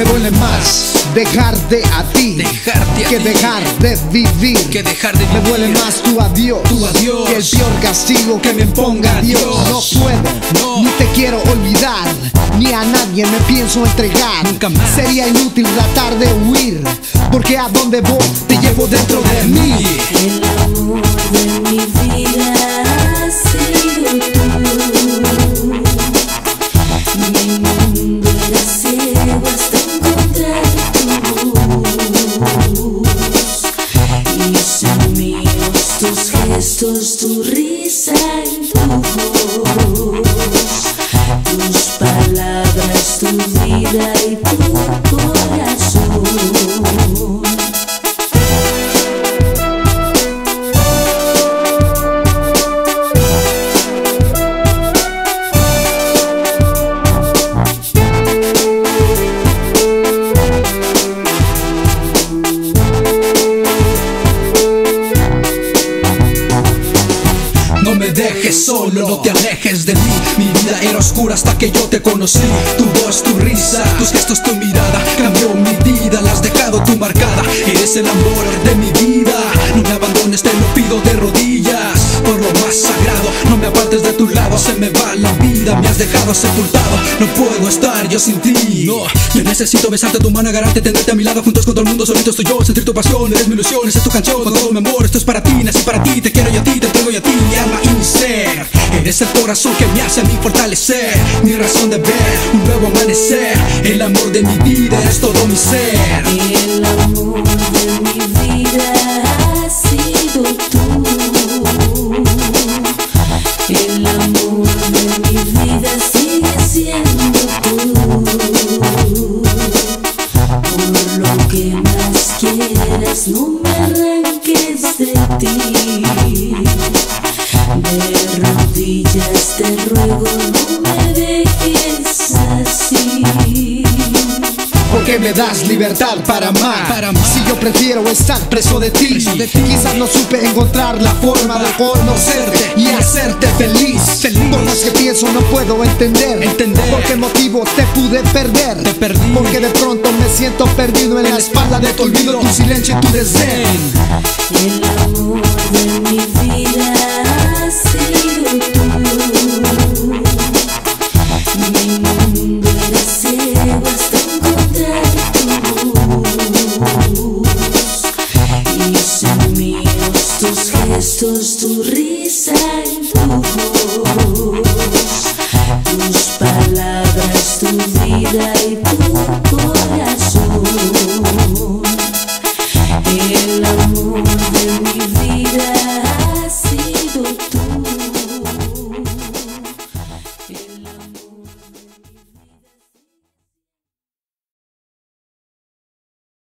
Me duele más dejarte a ti Dejarte a que ti. dejar de vivir. Que dejar de Me vivir. duele más tu adiós, Tu adiós. que el peor castigo que me imponga Dios. No puedo, No. ni te quiero olvidar, ni a nadie me pienso entregar. Nunca más. Sería inútil tratar de huir, porque a donde voy te llevo dentro de mí. El amor míos tus gestos, tu risa y tu voz. Tus palabras, tu vida y solo, no te alejes de mí. Mi vida era oscura hasta que yo te conocí. Tu voz, tu risa, tus gestos, tu mirada cambió mi vida. La has dejado tú marcada. Eres el amor de mi vida. No me abandones, te lo pido de rodillas. Por lo más sagrado, tu lado. Se me va la vida, me has dejado sepultado. No puedo estar yo sin ti. No, yo necesito besarte tu mano, agarrarte, tenerte a mi lado. Juntos con todo el mundo, solito estoy yo. Sentir tu pasión, eres mi ilusión, esa es tu canción. Con todo mi amor, esto es para ti, nací para ti. Te quiero yo a ti, te tengo yo a ti, mi alma y mi ser. Eres el corazón que me hace a mí fortalecer. Mi razón de ver un nuevo amanecer. El amor de mi vida es todo mi ser. Quieras, no me arranques de ti. De rodillas te ruego, no me dejes así. Porque me das libertad para amar. Para amar. Si yo prefiero estar preso de ti, Preso de ti. quizás no supe encontrar la forma de conocerte y pienso, no puedo entender, Entender. por qué motivo te pude perder. Te perdí. Porque de pronto me siento perdido en la espalda de tu olvido, tu silencio y tu desdén. El amor de mi vida ha sido tú. Mi mundo era ciego hasta encontrar tu luz. Y son míos tus gestos, tu palabras, tu vida y tu corazón. El